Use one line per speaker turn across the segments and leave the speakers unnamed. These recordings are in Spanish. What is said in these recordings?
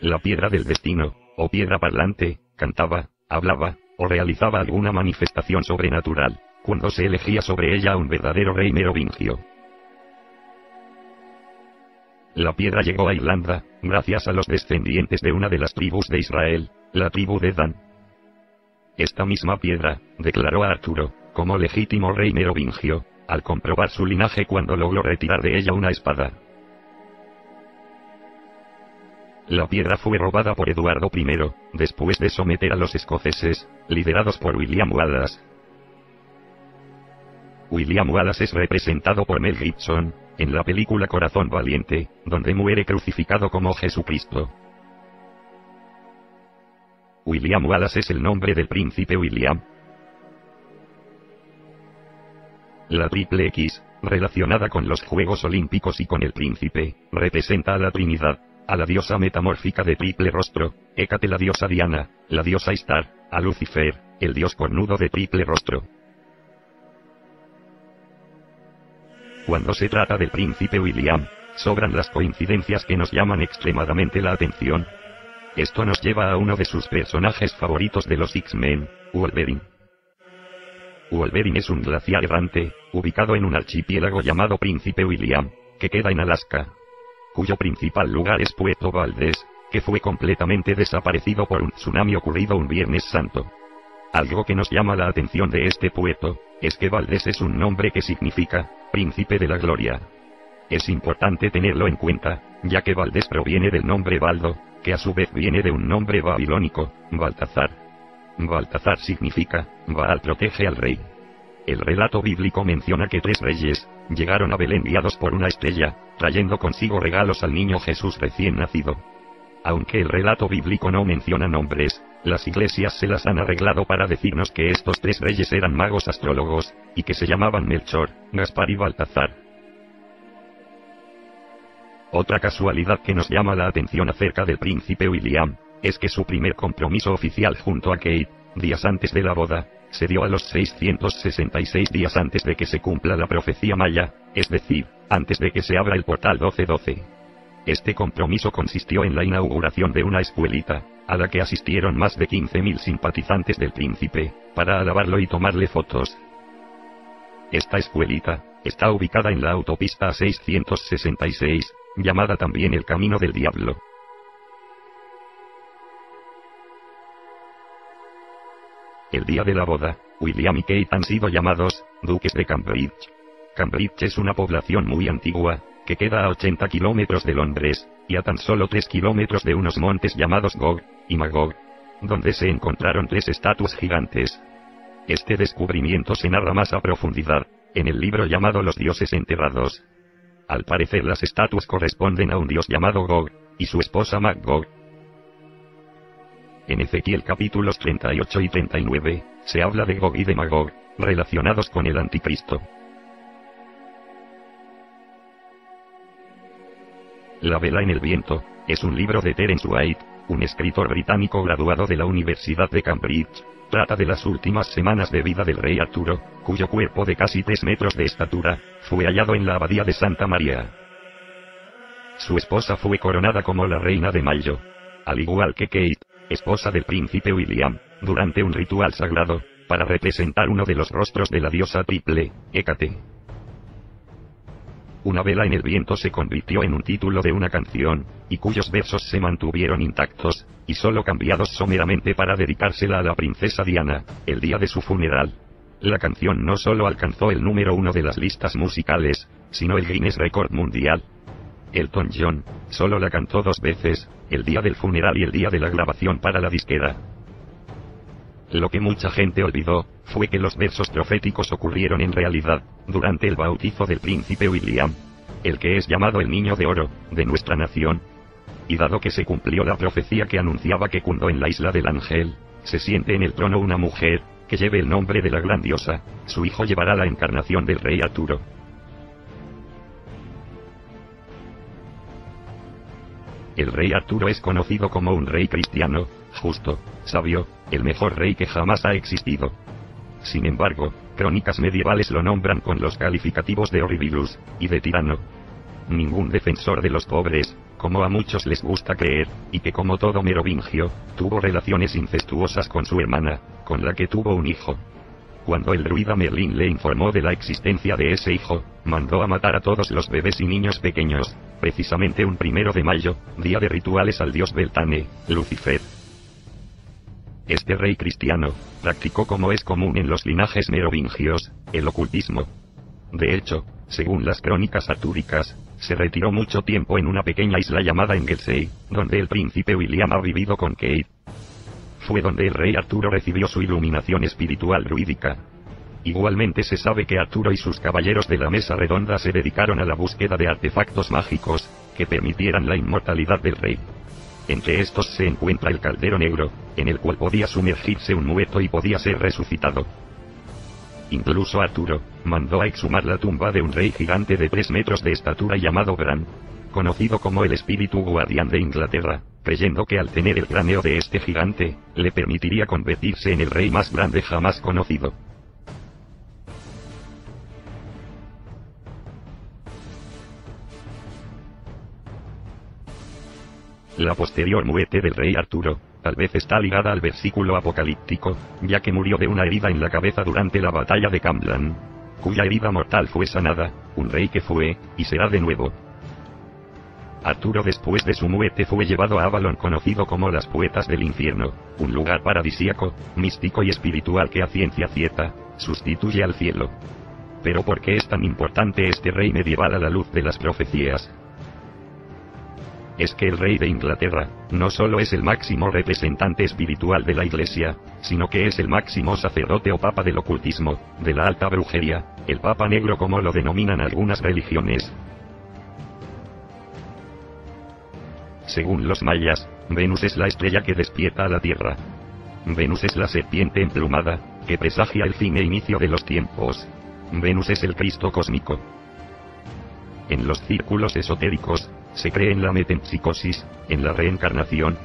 la piedra del destino, o piedra parlante, cantaba, hablaba, o realizaba alguna manifestación sobrenatural, cuando se elegía sobre ella un verdadero rey merovingio. La piedra llegó a Irlanda, gracias a los descendientes de una de las tribus de Israel, la tribu de Dan. Esta misma piedra, declaró a Arturo, como legítimo rey merovingio, al comprobar su linaje cuando logró retirar de ella una espada. La piedra fue robada por Eduardo I, después de someter a los escoceses, liderados por William Wallace. William Wallace es representado por Mel Gibson, en la película Corazón Valiente, donde muere crucificado como Jesucristo. William Wallace es el nombre del príncipe William. La triple X, relacionada con los Juegos Olímpicos y con el príncipe, representa a la Trinidad, a la diosa metamórfica de triple rostro, Hécate la diosa Diana, la diosa Istar, a Lucifer, el dios cornudo de triple rostro. Cuando se trata del príncipe William, sobran las coincidencias que nos llaman extremadamente la atención. Esto nos lleva a uno de sus personajes favoritos de los X-Men, Wolverine. Wolverine es un glaciar errante, ubicado en un archipiélago llamado Príncipe William, que queda en Alaska, cuyo principal lugar es Puerto Valdés, que fue completamente desaparecido por un tsunami ocurrido un Viernes Santo. Algo que nos llama la atención de este puerto, es que Valdés es un nombre que significa, príncipe de la gloria. Es importante tenerlo en cuenta, ya que Valdés proviene del nombre Baldo, que a su vez viene de un nombre babilónico, Baltazar. Baltazar significa, Baal protege al rey. El relato bíblico menciona que tres reyes, llegaron a Belén guiados por una estrella, trayendo consigo regalos al niño Jesús recién nacido. Aunque el relato bíblico no menciona nombres, las iglesias se las han arreglado para decirnos que estos tres reyes eran magos astrólogos, y que se llamaban Melchor, Gaspar y Baltazar. Otra casualidad que nos llama la atención acerca del príncipe William, es que su primer compromiso oficial junto a Kate, días antes de la boda, se dio a los 666 días antes de que se cumpla la profecía maya, es decir, antes de que se abra el portal 1212. Este compromiso consistió en la inauguración de una escuelita, a la que asistieron más de 15.000 simpatizantes del príncipe, para alabarlo y tomarle fotos. Esta escuelita, está ubicada en la autopista 666, llamada también el Camino del Diablo. El día de la boda, William y Kate han sido llamados, duques de Cambridge. Cambridge es una población muy antigua, que queda a 80 kilómetros de Londres, y a tan solo 3 kilómetros de unos montes llamados Gog y Magog, donde se encontraron tres estatuas gigantes. Este descubrimiento se narra más a profundidad, en el libro llamado Los dioses enterrados. Al parecer las estatuas corresponden a un dios llamado Gog, y su esposa Magog, en Ezequiel capítulos 38 y 39, se habla de Gog y de Magog, relacionados con el anticristo. La vela en el viento, es un libro de Terence White, un escritor británico graduado de la Universidad de Cambridge. Trata de las últimas semanas de vida del rey Arturo, cuyo cuerpo de casi 3 metros de estatura, fue hallado en la abadía de Santa María. Su esposa fue coronada como la reina de Mayo. Al igual que Kate, esposa del príncipe William, durante un ritual sagrado, para representar uno de los rostros de la diosa triple, Hécate. Una vela en el viento se convirtió en un título de una canción, y cuyos versos se mantuvieron intactos, y solo cambiados someramente para dedicársela a la princesa Diana, el día de su funeral. La canción no solo alcanzó el número uno de las listas musicales, sino el Guinness Record Mundial, Elton John, solo la cantó dos veces, el día del funeral y el día de la grabación para la disquera. Lo que mucha gente olvidó, fue que los versos proféticos ocurrieron en realidad, durante el bautizo del príncipe William, el que es llamado el Niño de Oro, de nuestra nación. Y dado que se cumplió la profecía que anunciaba que cuando en la isla del ángel, se siente en el trono una mujer, que lleve el nombre de la gran diosa, su hijo llevará la encarnación del rey Arturo. El rey Arturo es conocido como un rey cristiano, justo, sabio, el mejor rey que jamás ha existido. Sin embargo, crónicas medievales lo nombran con los calificativos de horribilus, y de tirano. Ningún defensor de los pobres, como a muchos les gusta creer, y que como todo merovingio, tuvo relaciones incestuosas con su hermana, con la que tuvo un hijo. Cuando el druida Merlin le informó de la existencia de ese hijo, mandó a matar a todos los bebés y niños pequeños, precisamente un primero de mayo, día de rituales al dios Beltane, Lucifer. Este rey cristiano, practicó como es común en los linajes merovingios, el ocultismo. De hecho, según las crónicas artúricas, se retiró mucho tiempo en una pequeña isla llamada Engelsey, donde el príncipe William ha vivido con Kate. Fue donde el rey Arturo recibió su iluminación espiritual druídica. Igualmente se sabe que Arturo y sus caballeros de la mesa redonda se dedicaron a la búsqueda de artefactos mágicos, que permitieran la inmortalidad del rey. Entre estos se encuentra el caldero negro, en el cual podía sumergirse un muerto y podía ser resucitado. Incluso Arturo, mandó a exhumar la tumba de un rey gigante de tres metros de estatura llamado Bran, conocido como el espíritu guardián de Inglaterra, creyendo que al tener el cráneo de este gigante, le permitiría convertirse en el rey más grande jamás conocido. La posterior muerte del rey Arturo, tal vez está ligada al versículo apocalíptico, ya que murió de una herida en la cabeza durante la batalla de Camblan, cuya herida mortal fue sanada, un rey que fue, y será de nuevo. Arturo después de su muerte fue llevado a Avalon conocido como las Poetas del Infierno, un lugar paradisíaco, místico y espiritual que a ciencia cierta, sustituye al cielo. Pero ¿por qué es tan importante este rey medieval a la luz de las profecías? Es que el rey de Inglaterra, no solo es el máximo representante espiritual de la Iglesia, sino que es el máximo sacerdote o papa del ocultismo, de la alta brujería, el papa negro como lo denominan algunas religiones. Según los mayas, Venus es la estrella que despierta a la Tierra. Venus es la serpiente emplumada, que presagia el fin e inicio de los tiempos. Venus es el Cristo cósmico. En los círculos esotéricos, se cree en la metempsicosis, en la reencarnación.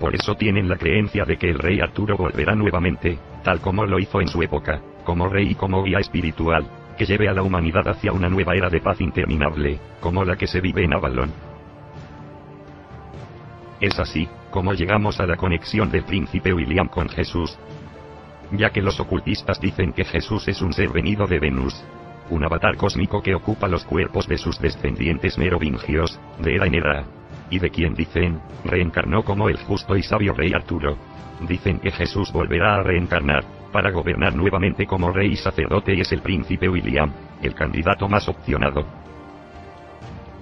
Por eso tienen la creencia de que el rey Arturo volverá nuevamente, tal como lo hizo en su época, como rey y como guía espiritual, que lleve a la humanidad hacia una nueva era de paz interminable, como la que se vive en Avalon. Es así, como llegamos a la conexión del príncipe William con Jesús. Ya que los ocultistas dicen que Jesús es un ser venido de Venus, un avatar cósmico que ocupa los cuerpos de sus descendientes merovingios, de era en era. Y de quien dicen, reencarnó como el justo y sabio rey Arturo. Dicen que Jesús volverá a reencarnar, para gobernar nuevamente como rey y sacerdote y es el príncipe William, el candidato más opcionado.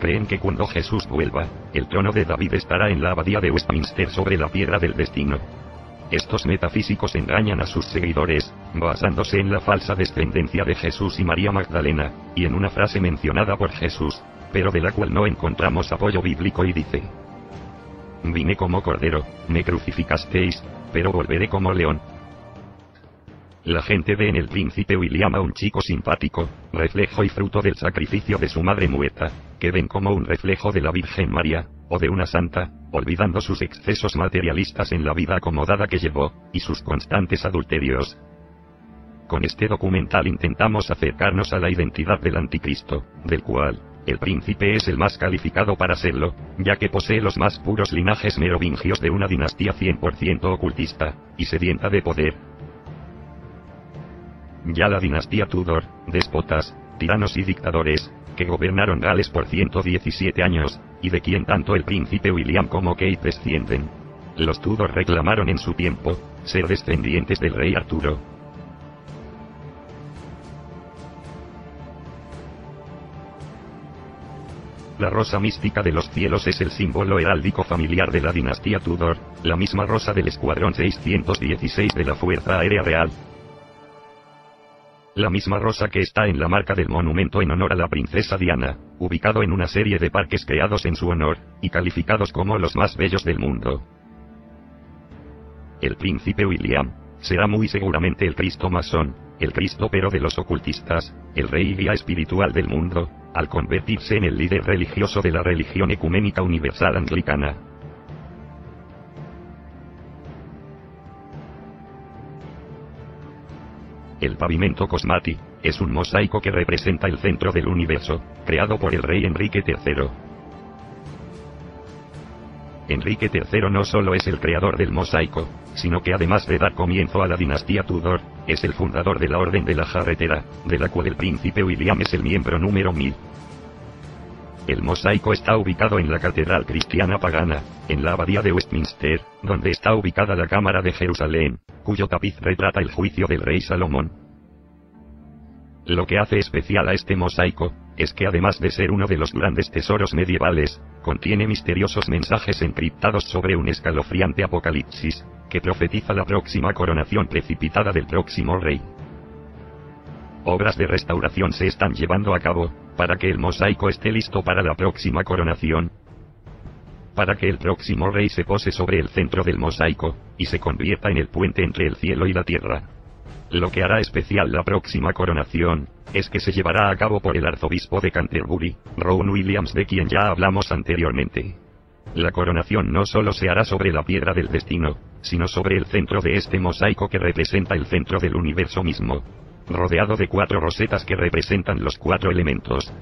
Creen que cuando Jesús vuelva, el trono de David estará en la abadía de Westminster sobre la piedra del destino, estos metafísicos engañan a sus seguidores, basándose en la falsa descendencia de Jesús y María Magdalena, y en una frase mencionada por Jesús, pero de la cual no encontramos apoyo bíblico y dice, Vine como cordero, me crucificasteis, pero volveré como león. La gente ve en el príncipe William a un chico simpático, reflejo y fruto del sacrificio de su madre muerta, que ven como un reflejo de la Virgen María, o de una santa, olvidando sus excesos materialistas en la vida acomodada que llevó, y sus constantes adulterios. Con este documental intentamos acercarnos a la identidad del anticristo, del cual, el príncipe es el más calificado para serlo, ya que posee los más puros linajes merovingios de una dinastía 100% ocultista, y sedienta de poder. Ya la dinastía Tudor, déspotas, tiranos y dictadores, que gobernaron Gales por 117 años, y de quien tanto el príncipe William como Kate descienden. Los Tudor reclamaron en su tiempo, ser descendientes del rey Arturo. La rosa mística de los cielos es el símbolo heráldico familiar de la dinastía Tudor, la misma rosa del escuadrón 616 de la Fuerza Aérea Real, la misma rosa que está en la marca del monumento en honor a la princesa Diana, ubicado en una serie de parques creados en su honor, y calificados como los más bellos del mundo. El príncipe William, será muy seguramente el Cristo masón, el Cristo pero de los ocultistas, el rey y guía espiritual del mundo, al convertirse en el líder religioso de la religión ecuménica universal anglicana. El pavimento Cosmati, es un mosaico que representa el centro del universo, creado por el rey Enrique III. Enrique III no solo es el creador del mosaico, sino que además de dar comienzo a la dinastía Tudor, es el fundador de la Orden de la Jarretera, de la cual el príncipe William es el miembro número 1000. El mosaico está ubicado en la Catedral Cristiana Pagana, en la Abadía de Westminster, donde está ubicada la Cámara de Jerusalén, cuyo tapiz retrata el juicio del rey Salomón. Lo que hace especial a este mosaico, es que además de ser uno de los grandes tesoros medievales, contiene misteriosos mensajes encriptados sobre un escalofriante apocalipsis, que profetiza la próxima coronación precipitada del próximo rey. Obras de restauración se están llevando a cabo, para que el mosaico esté listo para la próxima coronación. Para que el próximo rey se pose sobre el centro del mosaico, y se convierta en el puente entre el cielo y la tierra. Lo que hará especial la próxima coronación, es que se llevará a cabo por el arzobispo de Canterbury, Rowan Williams de quien ya hablamos anteriormente. La coronación no solo se hará sobre la piedra del destino, sino sobre el centro de este mosaico que representa el centro del universo mismo, rodeado de cuatro rosetas que representan los cuatro elementos.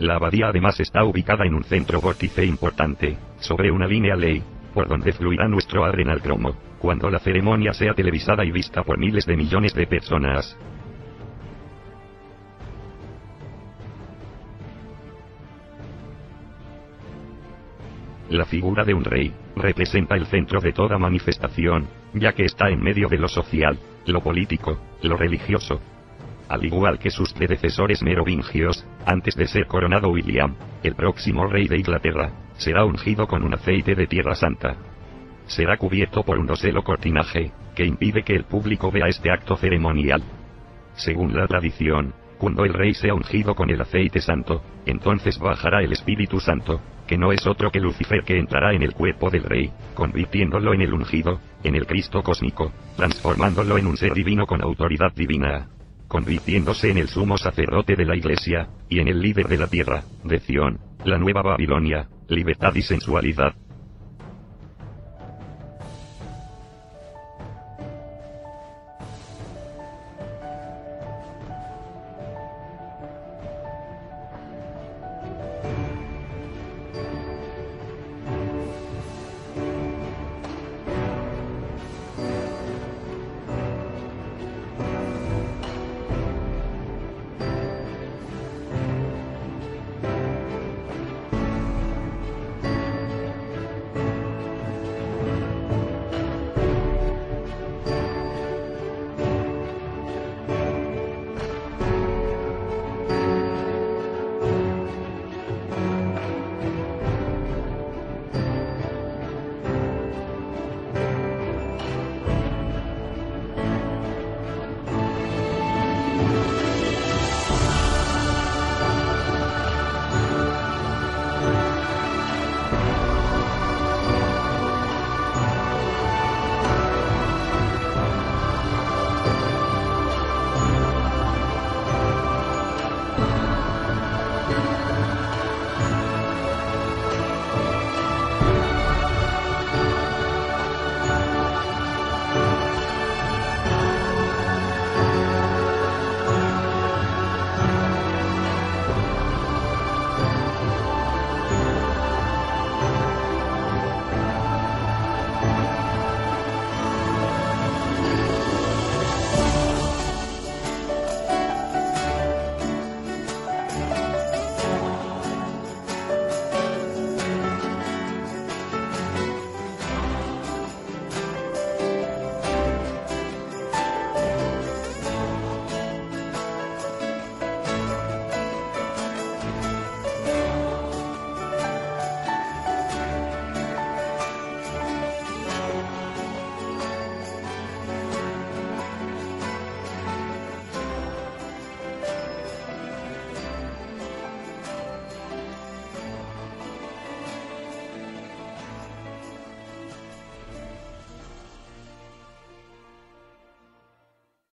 La abadía además está ubicada en un centro vórtice importante, sobre una línea ley, por donde fluirá nuestro adrenal cromo, cuando la ceremonia sea televisada y vista por miles de millones de personas. La figura de un rey, representa el centro de toda manifestación, ya que está en medio de lo social, lo político, lo religioso. Al igual que sus predecesores merovingios, antes de ser coronado William, el próximo rey de Inglaterra, será ungido con un aceite de tierra santa. Será cubierto por un doselo cortinaje, que impide que el público vea este acto ceremonial. Según la tradición, cuando el rey sea ungido con el aceite santo, entonces bajará el Espíritu Santo, que no es otro que Lucifer que entrará en el cuerpo del rey, convirtiéndolo en el ungido, en el Cristo cósmico, transformándolo en un ser divino con autoridad divina, convirtiéndose en el sumo sacerdote de la iglesia, y en el líder de la tierra, de Sion, la nueva Babilonia, libertad y sensualidad,